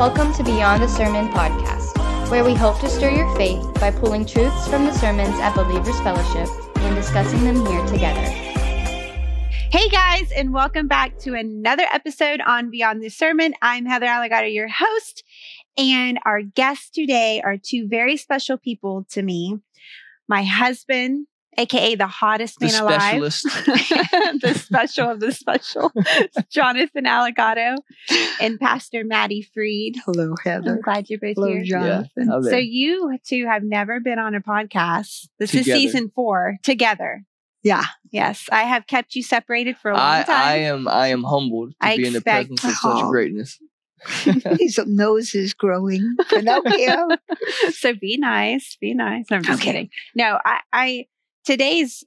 Welcome to Beyond the Sermon podcast, where we hope to stir your faith by pulling truths from the sermons at Believers Fellowship and discussing them here together. Hey guys, and welcome back to another episode on Beyond the Sermon. I'm Heather Alligator, your host, and our guests today are two very special people to me. My husband, aka the hottest The man alive, the special of the special, Jonathan Alligato, and Pastor Maddie Friedt. Hello, Heather. I'm glad you're both Hello, here. Jonathan. How So you two have never been on a podcast. This is season four together. Yeah. Yes, I have kept you separated for a long I, time. I am I am humbled to I be in the expect- presence of such Oh. greatness. His nose is growing. Pinocchio. so be nice, be nice. No, I'm just Okay. kidding. No, I, I today's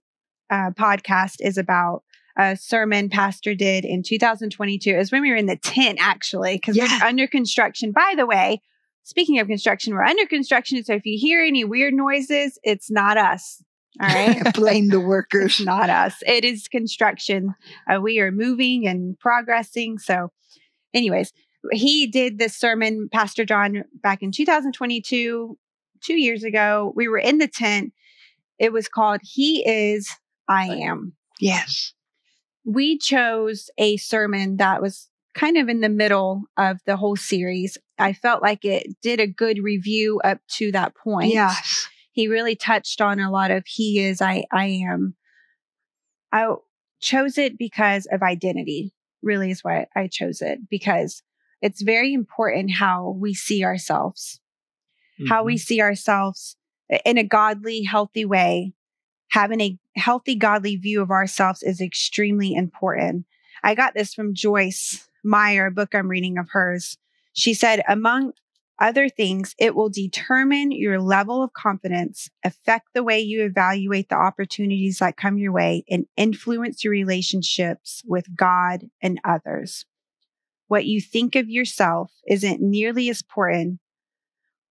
uh, podcast is about a sermon pastor did in 2022. It was when we were in the tent, actually, because Yeah. we're under construction. By the way, speaking of construction, we're under construction. So if you hear any weird noises, it's not us. All right. Blame the It's workers. not us. It is construction. Uh, we are moving and progressing. So, anyways, he did this sermon, Pastor Jon, back in 2022, two years ago. We were in the tent. It was called He Is, I Am. Yes. We chose a sermon that was kind of in the middle of the whole series. I felt like it did a good review up to that point Yes. he really touched on a lot of he is i i am i chose it because of identity really is why i chose it because it's very important how we see ourselves how Mm-hmm. we see ourselves in a godly healthy way having a healthy godly view of ourselves is extremely important i got this from joyce meyer a book i'm reading of hers she said among other things, it will determine your level of confidence, affect the way you evaluate the opportunities that come your way, and influence your relationships with God and others. What you think of yourself isn't nearly as important.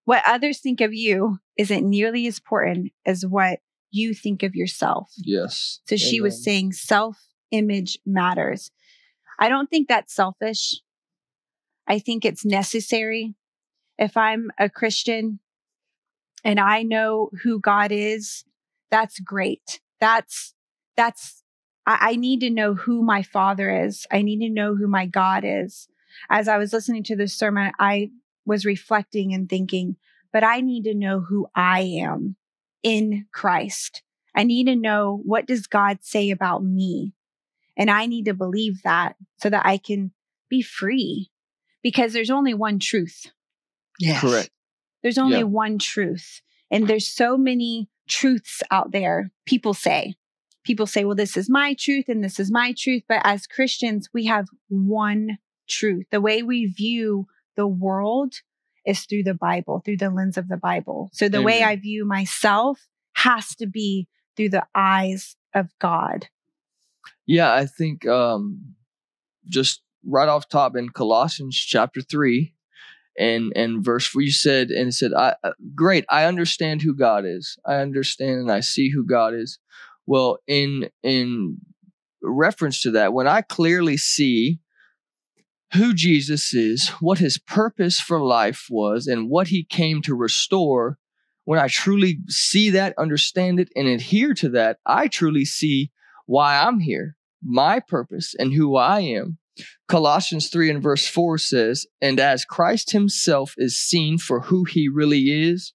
What others think of you isn't nearly as important as what you think of yourself. Yes. So she was saying self image matters. I don't think that's selfish. I think it's necessary. If I'm a Christian and I know who God is, that's great. That's, that's, I, I need to know who my father is. I need to know who my God is. As I was listening to this sermon, I was reflecting and thinking, but I need to know who I am in Christ. I need to know what does God say about me? And I need to believe that so that I can be free because there's only one truth. Yes. correct. There's only Yeah. one truth. And there's so many truths out there. People say, people say, well, this is my truth and this is my truth. But as Christians, we have one truth. The way we view the world is through the Bible, through the lens of the Bible. So the way I view myself has to be through the eyes of God. Yeah, I think um just right off top in Colossians chapter three and and verse four, you said and it said, I uh, great, I understand who God is. I understand and I see who God is. Well, in in reference to that, when I clearly see who Jesus is, what his purpose for life was, and what he came to restore, when I truly see that, understand it, and adhere to that, I truly see why I'm here, my purpose, and who I am. Colossians 3 and verse 4 says, And as Christ himself is seen for who he really is,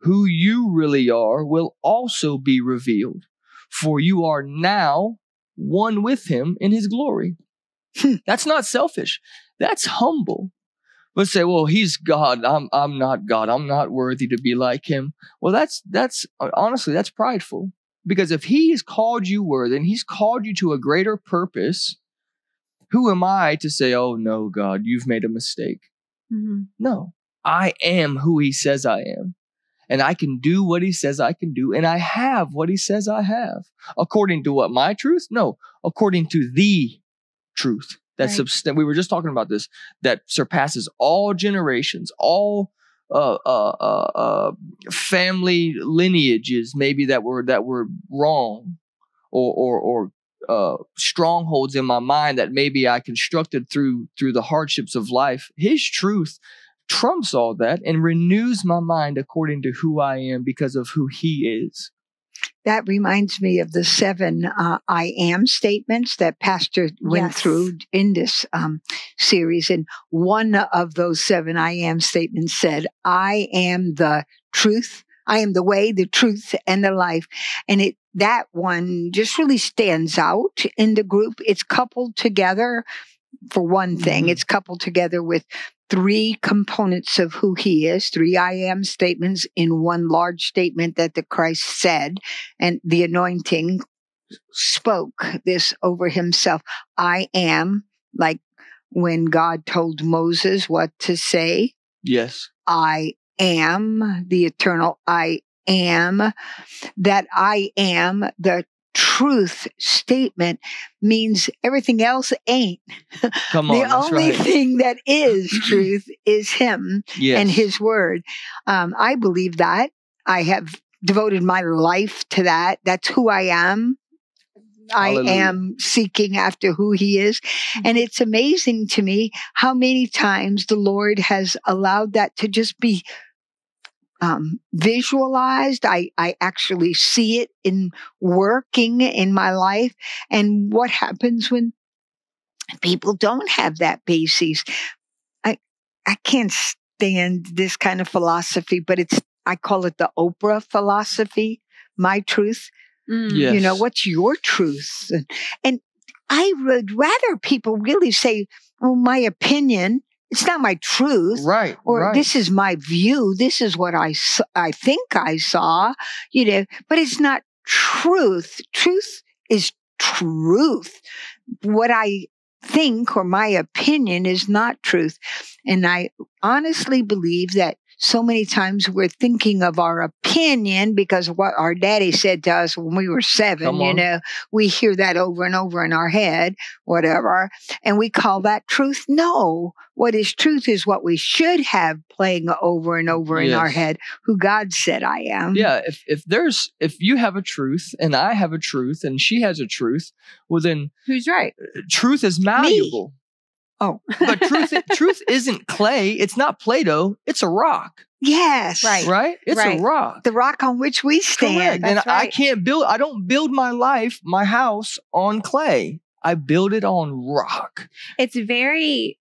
who you really are will also be revealed, for you are now one with him in his glory. Hmm. That's not selfish. That's humble. Let's say, well, he's God. I'm I'm not God. I'm not worthy to be like him. Well, that's that's honestly that's prideful. Because if he has called you worthy and he's called you to a greater purpose, who am I to say, oh no, God, you've made a mistake? No, I am who he says I am. And I can do what he says I can do. And I have what he says I have. According to what? My truth? No, according to the truth. That Right. subst- we were just talking about this, that surpasses all generations, all uh, uh, uh, uh, family lineages, maybe that were that were wrong, or or, or uh, strongholds in my mind that maybe I constructed through through the hardships of life. His truth trumps all that and renews my mind according to who I am because of who He is. That reminds me of the seven uh, I am statements that Pastor went Yes. through in this um, series. And one of those seven I am statements said, I am the truth. I am the way, the truth, and the life. And it, that one just really stands out in the group. It's coupled together for one thing. Mhm. It's coupled together with three components of who he is, three I am statements in one large statement that the Christ said and the anointing spoke this over himself. I am like when God told Moses what to say. Yes. I am the eternal I am. That I am the truth statement means everything else ain't. Come on. the only right. thing that is truth is him yes. and his word. Um, I believe that. I have devoted my life to that. That's who I am. I am seeking after who he is. And it's amazing to me how many times the Lord has allowed that to just be um, visualized. I, I actually see it in working in my life. And what happens when people don't have that basis? I, I can't stand this kind of philosophy, but it's, I call it the Oprah philosophy, my truth. Mm. Yes. You know, what's your truth? And, and I would rather people really say, oh, my opinion, it's not my truth. Right. Or right. this is my view. This is what i i think I saw, you know, but it's not truth. Truth is truth. What I think or my opinion is not truth. And I honestly believe that so many times we're thinking of our opinion because of what our daddy said to us when we were seven, you know, we hear that over and over in our head, whatever, and we call that truth. No, what is truth is what we should have playing over and over in our head, who God said I am. yeah. If if there's if you have a truth and I have a truth and she has a truth, well then Who's right? truth is malleable. Oh. but truth truth isn't clay. It's not Play-Doh. It's a rock. Yes. Right. Right? It's Right. a rock. The rock on which we stand. Correct. And That's I can't build I don't build my life, my house on clay. I build it on rock. It's very.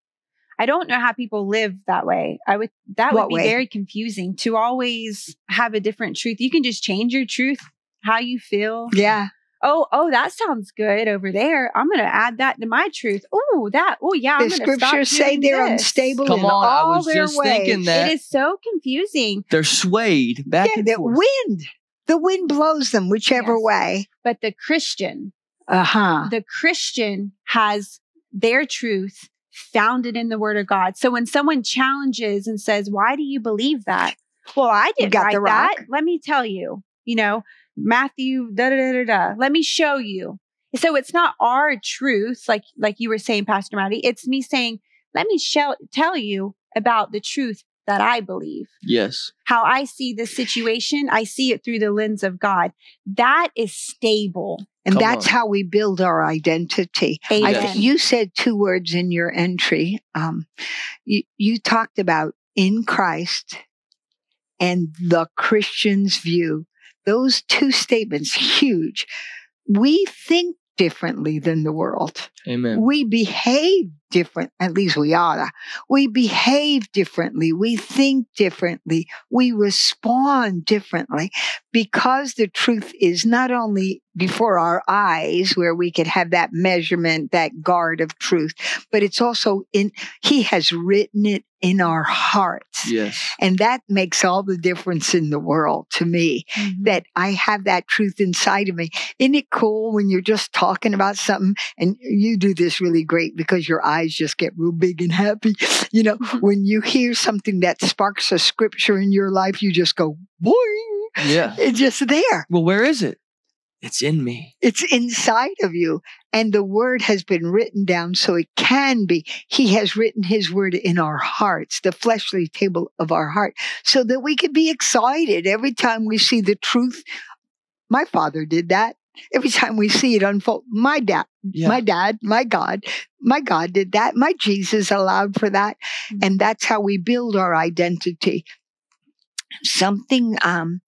I don't know how people live that way. I would that would be way? very confusing to always have a different truth. You can just change your truth, how you feel. Yeah. Oh, oh, that sounds good over there. I'm going to add that to my truth. Oh, that. Oh, yeah. I'm the stop scriptures say they're this. unstable Come in on, I was their just ways. thinking that. It is so confusing. They're swayed back yeah, and the forth. wind. The wind blows them whichever Yes. way. But the Christian, Uh huh. the Christian has their truth founded in the word of God. So when someone challenges and says, Why do you believe that? Well, I didn't got write that. Let me tell you, you know, Matthew, da da da da da. Let me show you. So it's not our truth, like like you were saying, Pastor Maddie. It's me saying, let me show, tell you about the truth that I believe. Yes. How I see this situation, I see it through the lens of God. That is stable. And Come that's on. how we build our identity. I Amen. Think you said two words in your entry. Um, you, you talked about in Christ and the Christian's view. Those two statements, huge. We think differently than the world. Amen. We behave different. At least we oughta. We behave differently. We think differently. We respond differently because the truth is not only before our eyes where we could have that measurement, that guard of truth, but it's also in, he has written it in our hearts. Yes. And that makes all the difference in the world to me Mm-hmm. that I have that truth inside of me. Isn't it cool when you're just talking about something and you do this really great because your eyes just get real big and happy? You know, when you hear something that sparks a scripture in your life, you just go, boing. Yeah. It's just there. Well, where is it? It's in me. It's inside of you. And the word has been written down so it can be. He has written his word in our hearts, the fleshly table of our heart, so that we can be excited every time we see the truth. My father did that. Every time we see it unfold, my dad, Yeah. my dad, my God, my God did that. My Jesus allowed for that. Mhm. And that's how we build our identity. Something um,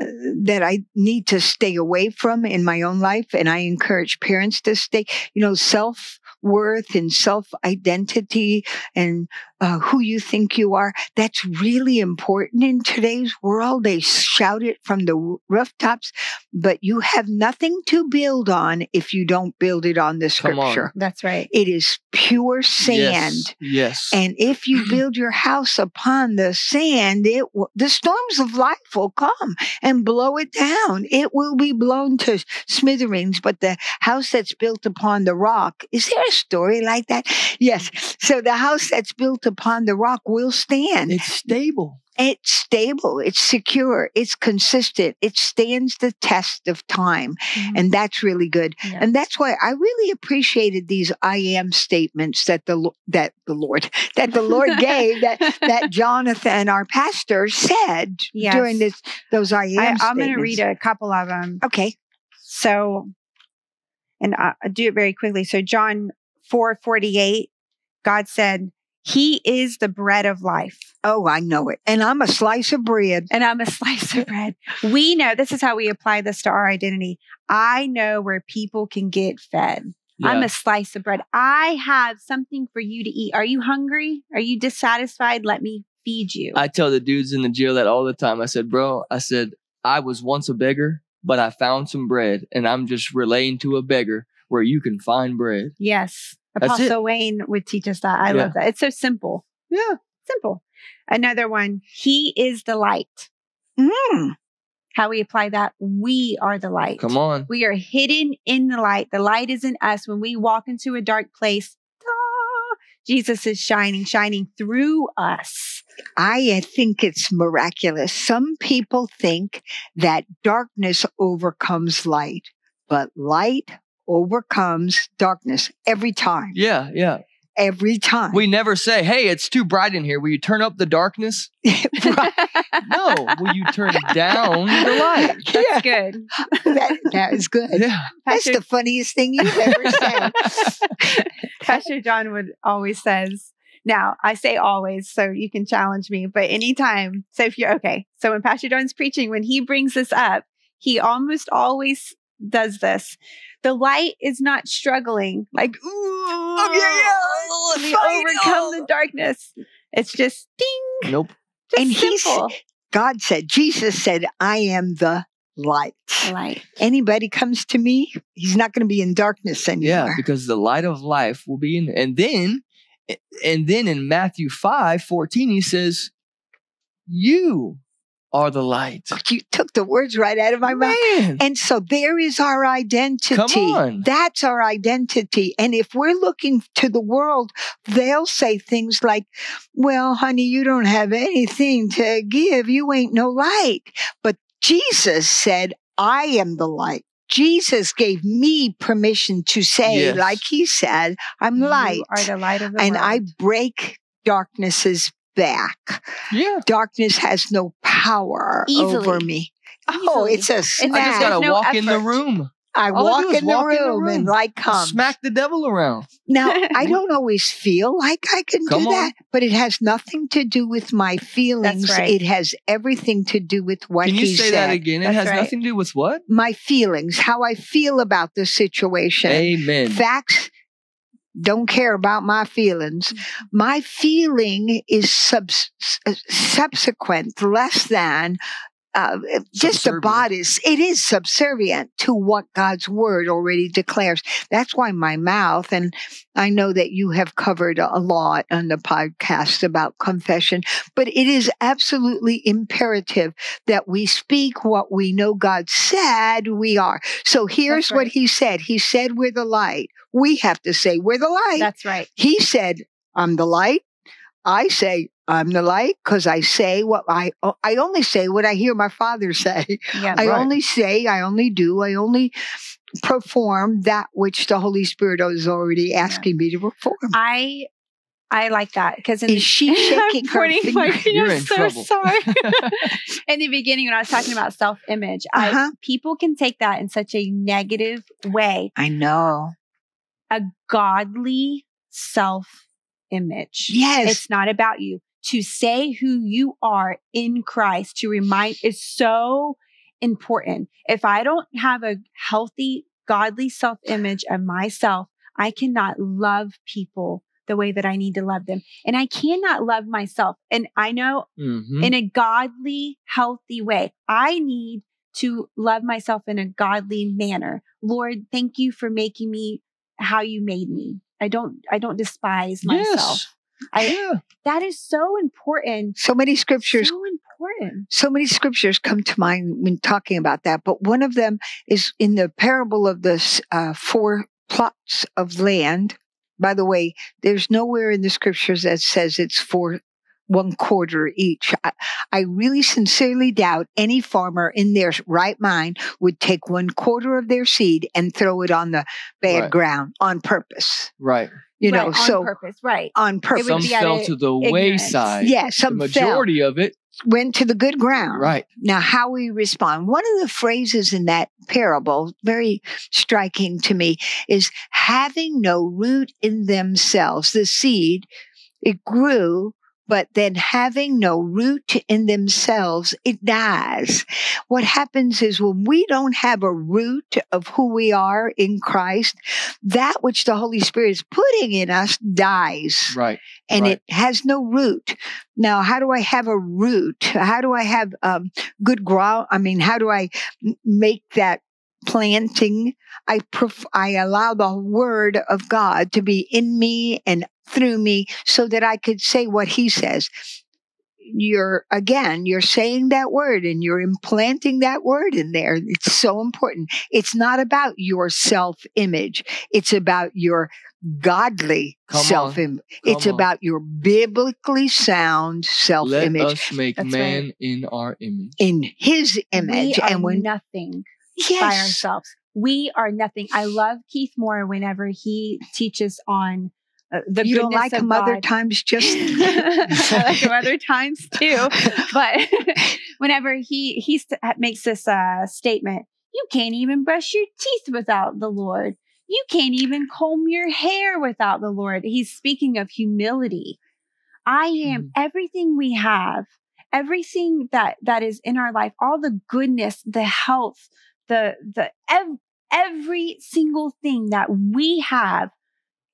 uh, that I need to stay away from in my own life, and I encourage parents to stay, you know, self worth and self identity and uh, who you think you are. That's really important in today's world. They shout it from the rooftops, but you have nothing to build on if you don't build it on the Come on. scripture. That's right. It is pure sand. Yes. yes. And if you build your house upon the sand, it will, the storms of life will come and blow it down. It will be blown to smithereens. But the house that's built upon the rock, is there a story like that? Yes. So the house that's built upon the rock will stand. it's stable. It's stable. It's secure. It's consistent. It stands the test of time. Mm-hmm. And that's really good. Yeah. And that's why I really appreciated these I am statements that the that the Lord that the Lord gave that that Jonathan our pastor said Yes. during this those I am I, I'm going to read a couple of them. Okay. So, and I'll do it very quickly. So, John 4 48, God said, He is the bread of life. Oh, I know it. And I'm a slice of bread. And I'm a slice of bread. We know this is how we apply this to our identity. I know where people can get fed. I'm a slice of bread. I have something for you to eat. Are you hungry? Are you dissatisfied? Let me feed you. I tell the dudes in the jail that all the time. I said, bro, I said, I was once a beggar, but I found some bread and I'm just relaying to a beggar where you can find bread. yes. Apostle Wayne would teach us that. I Yeah. love that. It's so simple. Yeah. Simple. Another one. He is the light. Mm. How we apply that? We are the light. Come on. We are hidden in the light. The light is in us. When we walk into a dark place, ah, Jesus is shining, shining through us. I think it's miraculous. Some people think that darkness overcomes light, but light overcomes darkness every time. Yeah, yeah. Every time. We never say, hey, it's too bright in here. Will you turn up the darkness? No. Will you turn down the light? That's Yeah. good. that, that is good. Yeah. That's Pastor, the funniest thing you've ever said. Pastor Jon would always says, now I say always, so you can challenge me, but anytime. So if you're okay. So when Pastor Jon's preaching, when he brings this up, he almost always does this. The light is not struggling like, ooh, yeah, yeah, let me overcome the um, darkness. It's just ding. Nope. Just And he's- simple. God said, Jesus said, I am the light. light. Anybody comes to me, he's not going to be in darkness anymore. Yeah, because the light of life will be in and then and then in Matthew 5 14, he says, You are the light. You took the words right out of my mouth. And so there is our identity. Come on. That's our identity. And if we're looking to the world, they'll say things like, well, honey, you don't have anything to give. You ain't no light. But Jesus said, I am the light. Jesus gave me permission to say, Yes. like he said, I'm light. You are the light of the and world. I break darknesses back. Yeah. Darkness has no power Easily. over me. Oh, it's a I just there's gotta no walk in the room. I All walk do is in the, walk in the room and room. light comes. Smack the devil around. Now, I don't always feel like I can Come do on. that, but it has nothing to do with my feelings. right. It has everything to do with what Can you he say said. that again? It has right. nothing to do with what? My feelings, how I feel about the situation. Amen. Facts don't care about my feelings. Mm-hmm. My feeling is subs- uh, subsequent, less than uh, just Subservient. about is it is subservient to what God's word already declares. That's why my mouth, and I know that you have covered a lot on the podcast about confession, but it is absolutely imperative that we speak what we know God said we are. So here's That's what he said. He said, We're the light. We have to say, We're the light. That's right. He said, I'm the light. I say, I'm the light because I say what I, I only say what I hear my father say. Yeah. I Right. only say, I only do, I only perform that which the Holy Spirit is already asking me to perform. I I like that because Is she shaking her pointing my finger? finger. You're in so trouble. sorry. in the beginning, when I was talking about self image, Uh-huh. people can take that in such a negative way. I know. A godly self image. Yes. It's not about you. To say who you are in Christ, to remind is so important. If I don't have a healthy, godly self image of myself, I cannot love people the way that I need to love them. And I cannot love myself. And I know Mhm. in a godly, healthy way, I need to love myself in a godly manner. Lord, thank you for making me how you made me. I don't, I don't despise myself. Yes. I, yeah. that is so important. So many scriptures So important. so many scriptures come to mind when talking about that, but one of them is in the parable of the uh, four plots of land. By the way, there's nowhere in the scriptures that says it's for one quarter each. I, I really sincerely doubt any farmer in their right mind would take one quarter of their seed and throw it on the bad Right. ground on purpose. Right. You Right, know, on so purpose, right. on purpose. would Some be out fell to the ignorance. wayside. yeah, The some fell, majority of it. went to the good ground. Right. Now, how we respond. One of the phrases in that parable, very striking to me, is having no root in themselves. The seed, it grew, but then having no root in themselves, it dies. What happens is when we don't have a root of who we are in Christ, that which the Holy Spirit is putting in us dies Right. and Right. it has no root. Now, how do I have a root? How do I have um, good ground? I mean, how do I make that planting? I pref- I allow the word of God to be in me and through me, so that I could say what He says. You're again, you're saying that word and you're implanting that word in there. It's so important. It's not about your self image. It's about your godly self image. It's on. about your biblically sound self image. Let image us make That's man in our image. in his image. And we are And when, nothing by ourselves. We are nothing. I love Keith Moore whenever he teaches on Uh, the you don't like of him other times, just I like him other times too. But whenever he he st- uh, makes this uh, statement, you can't even brush your teeth without the Lord. You can't even comb your hair without the Lord. He's speaking of humility. I am mm-hmm. everything we have, everything that that is in our life, all the goodness, the health, the the ev- every single thing that we have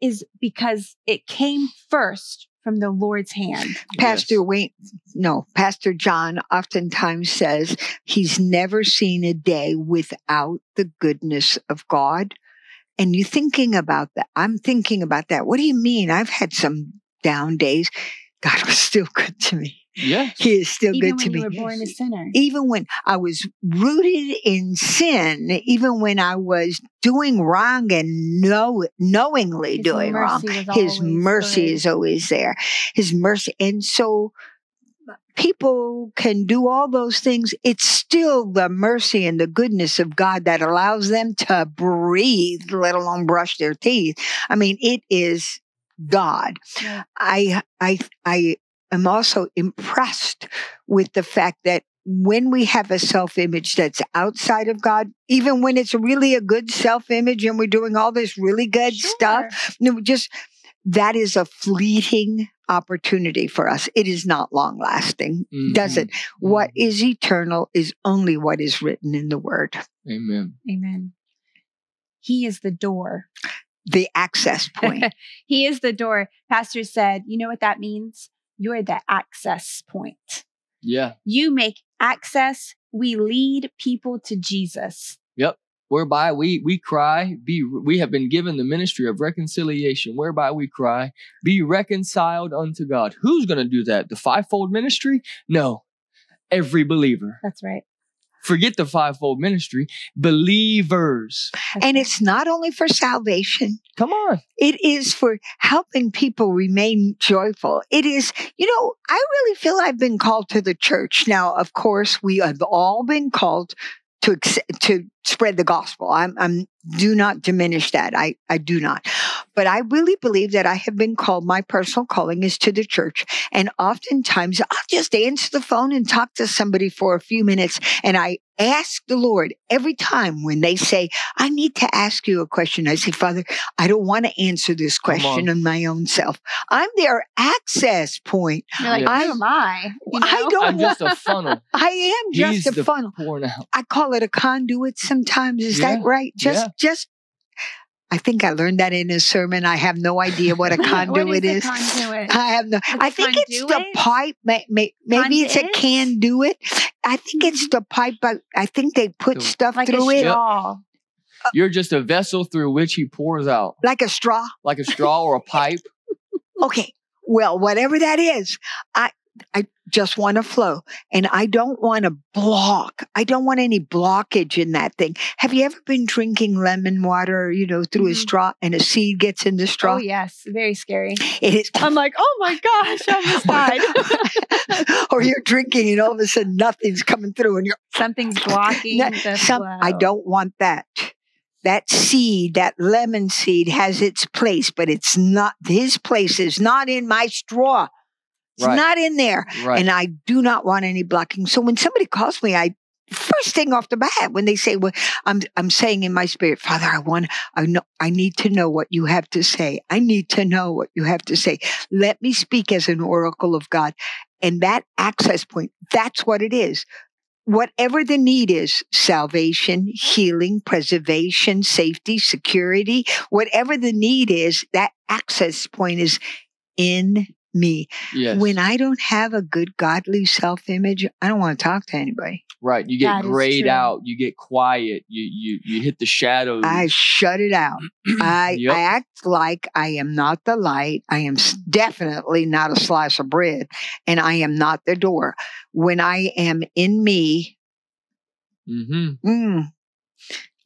is because it came first from the Lord's hand. Pastor Yes. Wayne, no, Pastor Jon oftentimes says he's never seen a day without the goodness of God. And you thinking about that. I'm thinking about that. What do you mean? I've had some down days. God was still good to me. Yes. He is still Even good to when you me. were born a sinner. even when I was rooted in sin, even when I was doing wrong and know, knowingly His doing wrong, His mercy good. is always there. His mercy. And so people can do all those things. It's still the mercy and the goodness of God that allows them to breathe, let alone brush their teeth. I mean, it is God. Right. I I I am also impressed with the fact that when we have a self-image that's outside of God, even when it's really a good self-image and we're doing all this really good stuff, Sure. no, just that is a fleeting opportunity for us. It is not long lasting, does Mhm. it? What Mhm. is eternal is only what is written in the word, Amen. Amen. He is the door. the access point. he is the door. Pastor said, you know what that means? You're the access point. Yeah. You make access. We lead people to Jesus. Yep. Whereby we we cry, be we have been given the ministry of reconciliation, whereby we cry, be reconciled unto God. Who's gonna do that? The fivefold ministry? No. Every believer. That's right. Forget the fivefold ministry. Believers. And it's not only for salvation. Come on. It is for helping people remain joyful. It is, you know, I really feel I've been called to the church. Now, of course, we have all been called to to spread the gospel. I'm, I'm do not diminish that. I I do not. But I really believe that I have been called, my personal calling is to the church. And oftentimes I'll just answer the phone and talk to somebody for a few minutes. And I ask the Lord every time when they say, I need to ask you a question. I say, Father, I don't want to answer this question on. my own self. I'm their access point. You're like, Yeah. who am I? You know? I don't I'm just a funnel. I am He's just a the funnel. pouring out. I call it a conduit sometimes. Is that right? Just, yeah. just. I think I learned that in a sermon. I have no idea what a conduit is. is. a conduit? I have no. I think it's the pipe. May, may, maybe it's a Conduit? can do it. I think it's mm-hmm. the pipe. But I think they put The- stuff like through a it straw. Uh, You're just a vessel through which he pours out, like a straw. like a straw or a pipe. Okay. Well, whatever that is, I I just want to flow, and I don't want to block. I don't want any blockage in that thing. Have you ever been drinking lemon water, you know, through a Mhm. straw, and a seed gets in the straw? Oh yes, very scary. It is. I'm like, oh my gosh, I almost died. or you're drinking, and all of a sudden nothing's coming through, and you're Something's blocking No, the some, I don't want that. That seed, that lemon seed has its place, but it's not, his place is not in my straw. It's Right. not in there. Right. And I do not want any blocking. So when somebody calls me, I, first thing off the bat, when they say, well, I'm, I'm saying in my spirit, Father, I want, I know, I need to know what you have to say. I need to know what you have to say. Let me speak as an oracle of God. And that access point, that's what it is whatever the need is salvation, healing, preservation, safety, security, whatever the need is, that access point is in me. yes. When I don't have a good godly self image, I don't want to talk to anybody. right. You get That is grayed out. You get quiet. You you you hit the shadows. I shut it out. I, Yep. I act like I am not the light. I am definitely not a slice of bread, and I am not the door. When I am in me, mm-hmm. mm,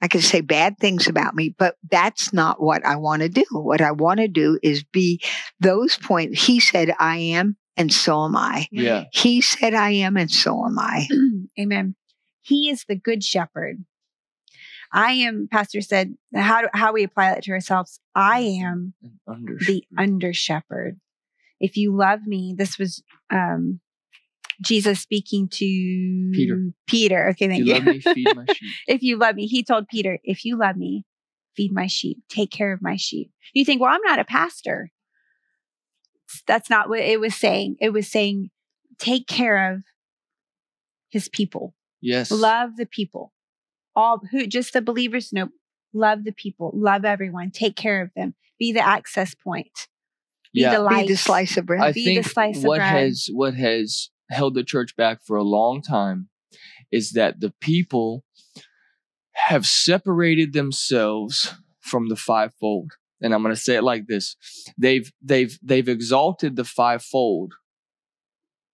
I can say bad things about me, but that's not what I want to do. What I want to do is be those points. He said, I am, and so am I. Yeah. He said, I am, and so am I. Amen. He is the good shepherd. I am, Pastor said, how, do, how we apply that to ourselves. I am under the under shepherd. If you love me, this was um, Jesus speaking to Peter. Peter. Okay, If thank you you. love me, feed my sheep. if you love me, he told Peter, if you love me, feed my sheep, take care of my sheep. You think, well, I'm not a pastor. That's not what it was saying. It was saying, take care of his people, Yes. love the people, all who, just the believers. Nope. Love the people, love everyone, take care of them, be the access point, be Yeah. the Be the slice of bread. I be the think slice of what bread. has what has held the church back for a long time is that the people have separated themselves from the fivefold. And I'm going to say it like this. They've they've they've exalted the fivefold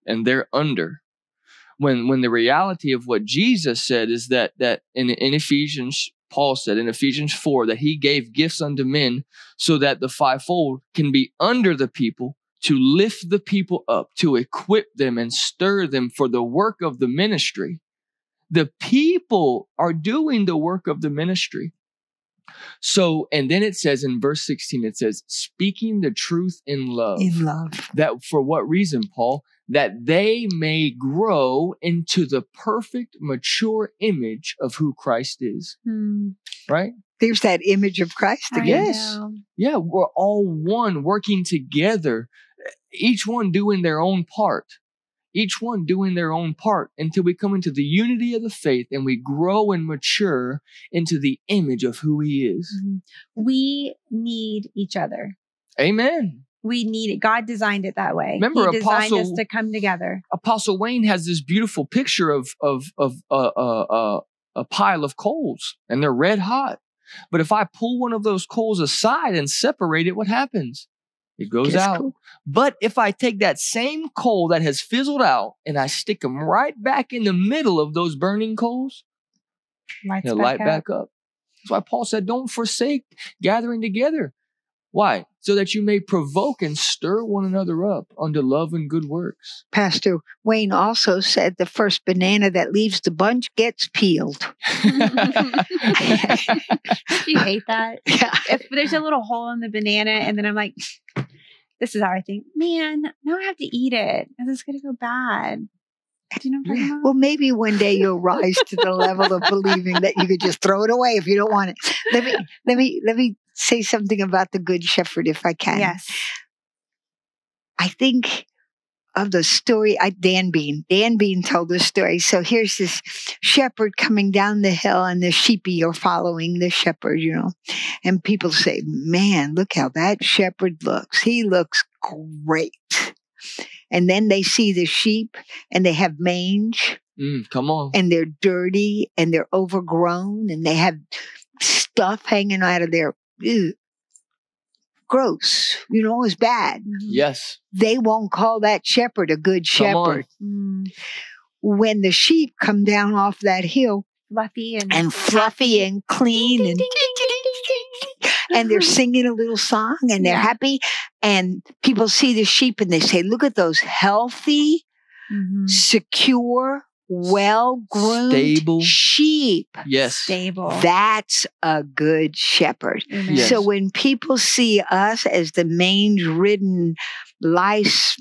and they're under. When when the reality of what Jesus said is that that in, in Ephesians Paul said in Ephesians 4 that he gave gifts unto men so that the fivefold can be under the people to lift the people up, to equip them and stir them for the work of the ministry. The people are doing the work of the ministry. So, and then it says in verse 16, it says, speaking the truth in love. in love. That for what reason, Paul? That they may grow into the perfect, mature image of who Christ is, Hmm, right? There's that image of Christ I again. Yes. know. Yeah, we're all one working together, each one doing their own part. Each one doing their own part until we come into the unity of the faith and we grow and mature into the image of who He is. Mhm. We need each other. Amen. We need it. God designed it that way. Remember, he designed us Apostle- to come together. Apostle Wayne has this beautiful picture of of of uh, uh, uh, a pile of coals, and they're red hot. But if I pull one of those coals aside and separate it, what happens? It goes Gets out. cool. But if I take that same coal that has fizzled out and I stick them right back in the middle of those burning coals, Lights it'll back light up. back up. That's why Paul said, "Don't forsake gathering together." Why? So that you may provoke and stir one another up unto love and good works. Pastor Wayne also said the first banana that leaves the bunch gets peeled. Do you hate that? Yeah. If there's a little hole in the banana, and then I'm like, this is how I think, man, now I have to eat it. This is going to go bad. Do you know what I'm talking about? Well, maybe one day you'll rise to the level of believing that you could just throw it away if you don't want it. Let me let me let me say something about the good shepherd if I can. yes. I think of the story I Dan Bean. Dan Bean told the story. So here's this shepherd coming down the hill and the sheepy are following the shepherd, you know. And people say, Man, look how that shepherd looks. He looks great. And then they see the sheep and they have mange Mm, come on. and they're dirty and they're overgrown and they have stuff hanging out of their ew, gross, you know, it's bad. Mhm. Yes. They won't call that shepherd a good shepherd. Mm. When the sheep come down off that hill Fluffy and and fluffy and clean and and they're singing a little song and they're Yeah. happy and people see the sheep and they say look at those healthy Mhm. secure well groomed Stable. sheep Yes. stable. That's a good shepherd. Yes. So when people see us as the mange ridden, lice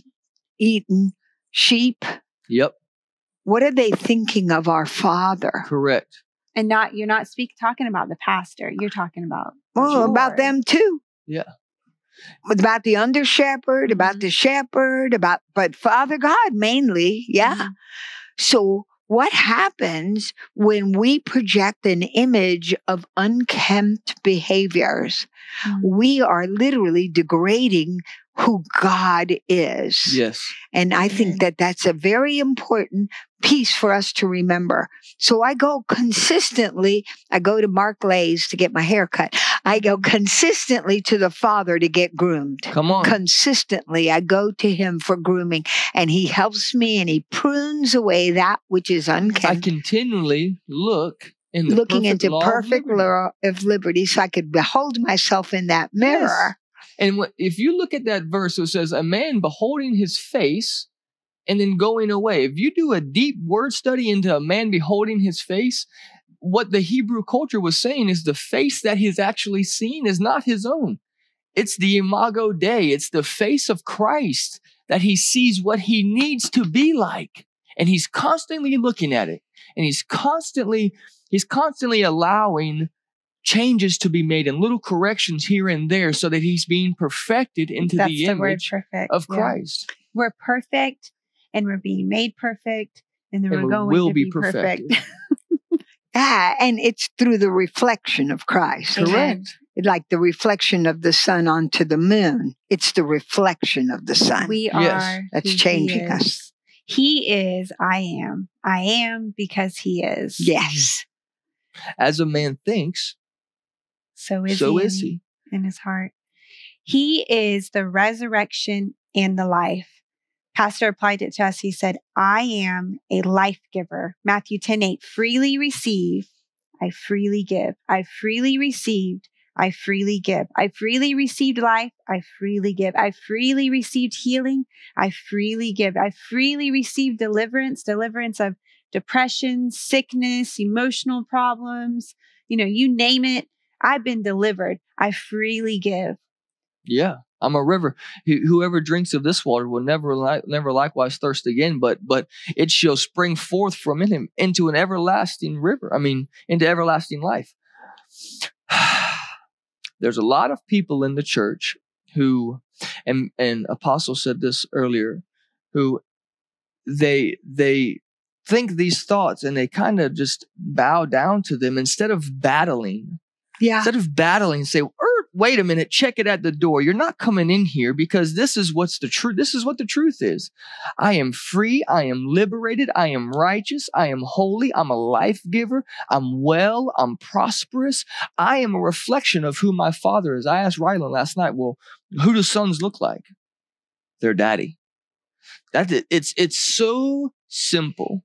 eaten sheep, Yep. what are they thinking of our father? Correct. And not you're not speak talking about the pastor. You're talking about Well, about them too. Yeah. About the under shepherd, about the shepherd, about, but Father God mainly. Yeah. Mhm. So, what happens when we project an image of unkempt behaviors? Mhm. We are literally degrading who God is. Yes. And I think that that's a very important piece for us to remember. So I go consistently, I go to Mark Lays to get my hair cut. I go consistently to the father to get groomed. Come on. Consistently, I go to him for grooming and he helps me and he prunes away that which is unclean. I continually look in Looking perfect into law perfect liberty. law of liberty so I could behold myself in that mirror. And wh- if you look at that verse, it says, a man beholding his face and then going away. If you do a deep word study into a man beholding his face, what the Hebrew culture was saying is the face that he's actually seen is not his own. It's the imago Dei. It's the face of Christ that he sees what he needs to be like. And he's constantly looking at it. And he's constantly, he's constantly allowing changes to be made and little corrections here and there so that he's being perfected into That's the the word image perfect. of Yeah. Christ. We're perfect and we're being made perfect and then And we're going will to be be, perfect. Yeah, and it's through the reflection of Christ. Amen. Correct. like the reflection of the sun onto the moon. It's the reflection of the sun. We Yes. are. That's who he changing us. He is, I am. I am because he is. yes. As a man thinks, So is so he is in, he. in his heart. He is the resurrection and the life. Pastor applied it to us. He said, I am a life giver. Matthew 10 8, freely receive, I freely give. I freely received, I freely give. I freely received life, I freely give. I freely received healing, I freely give. I freely received deliverance, deliverance of depression, sickness, emotional problems, you know, you name it. I've been delivered. I freely give. Yeah, I'm a river. Whoever drinks of this water will never, never likewise thirst again. But, but it shall spring forth from in him into an everlasting river. I mean, into everlasting life. There's a lot of people in the church who, and and Apostle said this earlier, who they they think these thoughts and they kind of just bow down to them instead of battling Yeah. instead of battling say er, wait a minute check it at the door. You're not coming in here because this is what's the truth this is what the truth is. I am free. I am liberated. I am righteous. I am holy. I'm a life giver. I'm well. I'm prosperous. I am a reflection of who my father is. I asked rylan last night well who do sons look like? Their daddy. That's it it's it's so simple.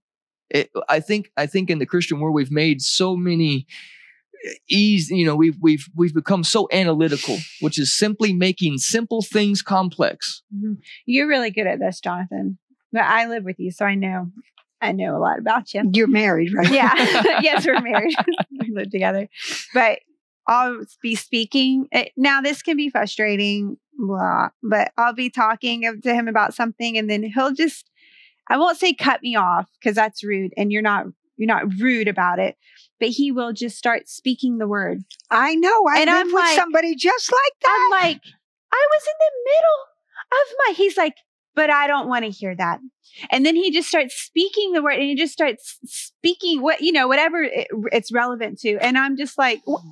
It, i think i think in the christian world we've made so many ease you know we've we've we've become so analytical which is simply making simple things complex Mhm. You're really good at this, Jonathan. But I live with you, so I know I know a lot about you. You're married, right? Yeah. yes, we're married. we live together. But I'll be speaking. eh, Now, this can be frustrating, blah, but I'll be talking to him about something and then he'll just, I won't say cut me off because that's rude and you're not, you're not rude about it, but he will just start speaking the word. I know. I And live I'm with like- somebody just like that. I'm like, I was in the middle of my, he's like, but I don't want to hear that. And then he just starts speaking the word and he just starts speaking what, you know, whatever it, it's relevant to. And I'm just like, "Wh-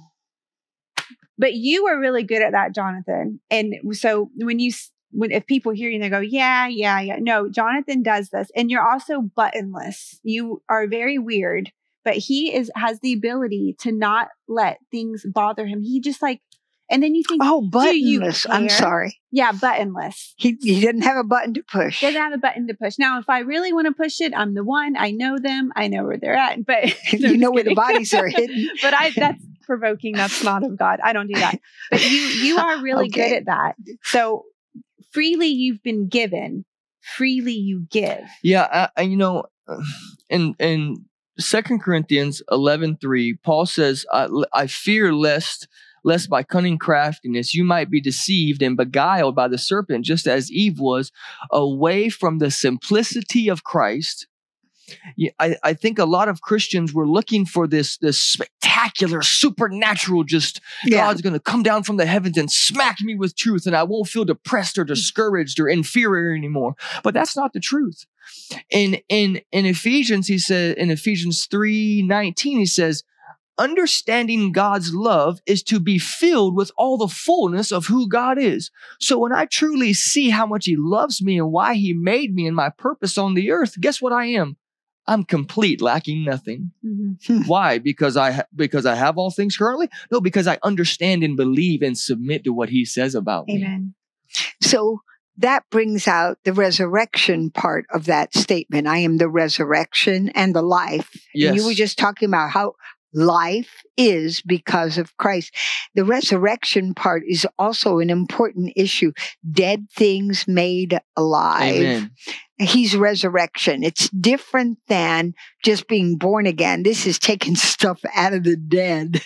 but you are really good at that, Jonathan. And so when you, s- when, if people hear you and they go, yeah, yeah, yeah. No, Jonathan does this. And you're also buttonless. You are very weird, but he is, has the ability to not let things bother him. He just like, and then you think, oh, you buttonless. I'm sorry. yeah, buttonless. He, he didn't have a button to push. Doesn't have a button to push. Now, if I really want to push it, I'm the one. I know them. I know where they're at. But No, you know where the kidding. bodies are hidden. but I that's provoking. That's not of God. I don't do that. But you you are really good at that. So freely you've been given, freely you give. yeah I, I, you know and in second corinthians 11 3 paul says I, I fear lest lest by cunning craftiness you might be deceived and beguiled by the serpent just as eve was away from the simplicity of christ I, I think a lot of Christians were looking for this this spectacular supernatural just Yeah. God's going to come down from the heavens and smack me with truth, and I won't feel depressed or discouraged or inferior anymore. But that's not the truth. In in in Ephesians, he said in Ephesians three nineteen, he says, "Understanding God's love is to be filled with all the fullness of who God is." So when I truly see how much He loves me and why He made me and my purpose on the earth, guess what I am? I'm complete, lacking nothing. Mm-hmm. Hmm. Why? Because I ha- because I have all things currently? No, because I understand and believe and submit to what he says about me. Amen. So that brings out the resurrection part of that statement. I am the resurrection and the life. Yes. you were just talking about how life is because of Christ. The resurrection part is also an important issue. Dead things made alive. Amen. He's resurrection. It's different than just being born again. This is taking stuff out of the dead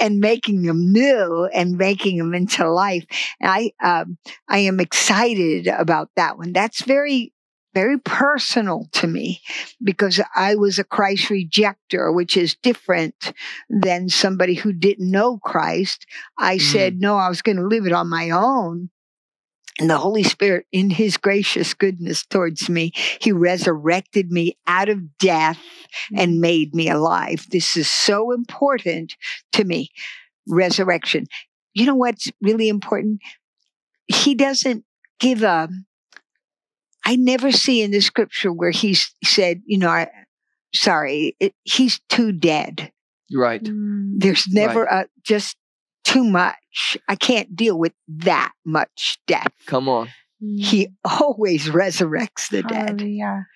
and making them new and making them into life. And I, um, I am excited about that one. That's very, very personal to me because I was a Christ rejecter, which is different than somebody who didn't know Christ. I Mhm. said, no, I was going to live it on my own. And the Holy Spirit, in his gracious goodness towards me, he resurrected me out of death and made me alive. This is so important to me. Resurrection. You know what's really important? He doesn't give a, I never see in the scripture where he's said, you know, I, sorry, it, he's too dead. Right. Mm. There's never a, just too much. I can't deal with that much death. Come on. He always resurrects the dead. Hallelujah.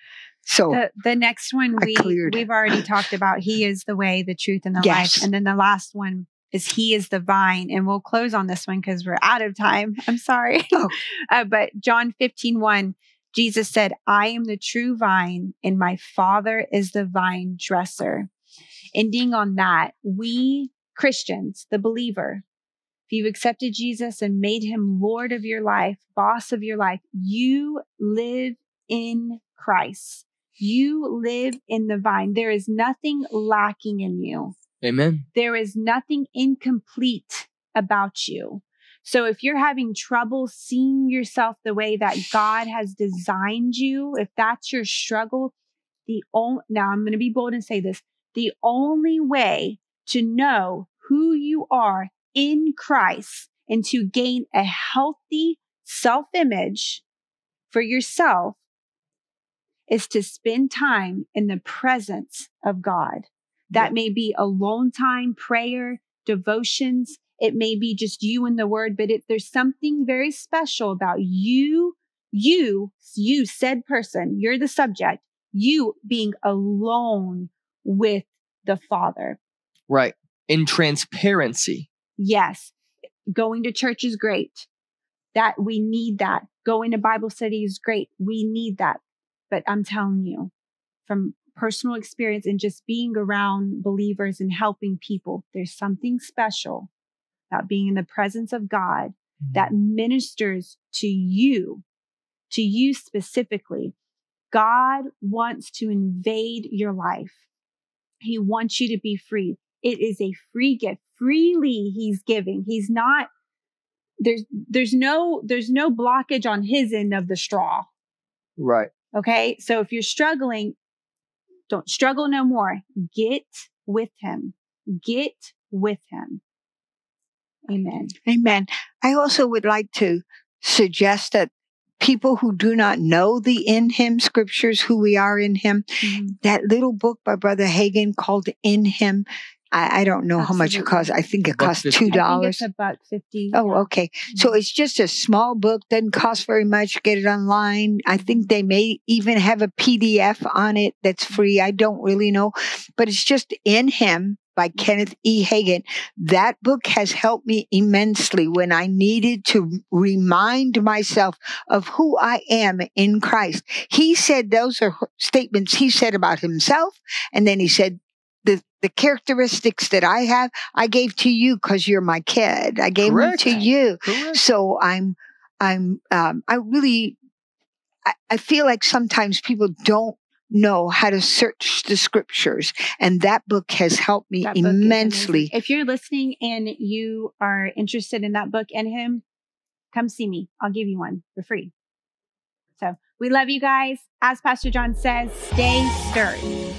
So The the next one I we cleared. we've already talked about. He is the way, the truth, and the Yes. life. And then the last one is He is the vine. And we'll close on this one because we're out of time. I'm sorry. Oh. uh, but John 15, 1, Jesus said, I am the true vine, and my father is the vine dresser. Ending on that, we Christians, the believer, if you've accepted Jesus and made him Lord of your life, boss of your life, you live in Christ. You live in the vine. There is nothing lacking in you. Amen. There is nothing incomplete about you. So if you're having trouble seeing yourself the way that God has designed you, if that's your struggle, the only, now I'm going to be bold and say this, the only way to know who you are in Christ and to gain a healthy self image for yourself is to spend time in the presence of God. That may be alone time, prayer, devotions. It may be just you and the word, but it, there's something very special about you, you, you said person, you're the subject, you being alone with the Father. Right. In transparency. Yes. Going to church is great. That we need that. Going to Bible study is great. We need that. But I'm telling you from personal experience and just being around believers and helping people, there's something special about being in the presence of God mm-hmm. that ministers to you, to you specifically. God wants to invade your life. He wants you to be free. It is a free gift. Freely he's giving. He's not, there's, there's no, there's no blockage on his end of the straw. Right. Okay. So if you're struggling, don't struggle no more. Get with him. Get with him. Amen. Amen. I also would like to suggest that people who do not know the in him scriptures, who we are in him, mm-hmm. that little book by Brother Hagin called In Him. I, I don't know Absolutely. how much it costs. I think it costs two dollars. It's about fifty. Oh, yeah. okay. Mm-hmm. So it's just a small book, doesn't cost very much. Get it online. I think they may even have a PDF on it that's free. I don't really know, but it's just in Him by Kenneth E. Hagin. That book has helped me immensely when I needed to remind myself of who I am in Christ. He said those are statements he said about himself. And then he said, the, characteristics that I have, I gave to you because you're my kid. I gave Correct. them to you. Correct. So I'm, I'm, um, I really, I, I feel like sometimes people don't know how to search the scriptures. And that book has helped me immensely. If you're listening and you are interested in that book and him, come see me. I'll give you one for free. So we love you guys. As Pastor Jon says, stay stirred.